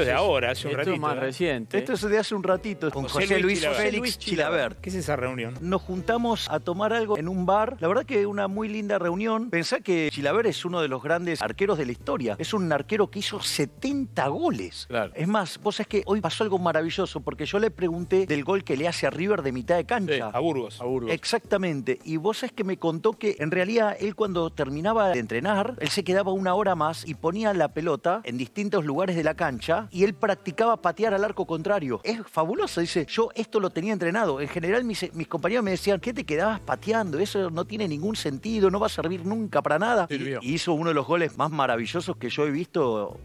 de ahora, hace un Esto ratito. es más ¿eh? reciente. Esto es de hace un ratito con José José, Luis Luis. Félix Chilavert. ¿Qué es esa reunión? Nos juntamos a tomar algo en un bar. La verdad que una muy linda reunión. Pensá que Chilavert es uno de los grandes arqueros de la historia. Es un arquero que hizo 70 goles. Claro. Es más, vos sabés que hoy pasó algo maravilloso porque yo le pregunté del gol que le hace a River de mitad de cancha. A Burgos. A Burgos. Exactamente. Y vos sabés que me contó que en realidad él cuando terminaba de entrenar, él se quedaba una hora más y ponía la pelota en distintos lugares de la cancha y él practicaba patear al arco contrario. Es fabuloso. Dice, yo esto lo tenía entrenado. En general mis, mis compañeros me decían, ¿qué te quedabas pateando? Eso no tiene ningún sentido, no va a servir nunca para nada. Y hizo uno de los goles más maravillosos que yo he visto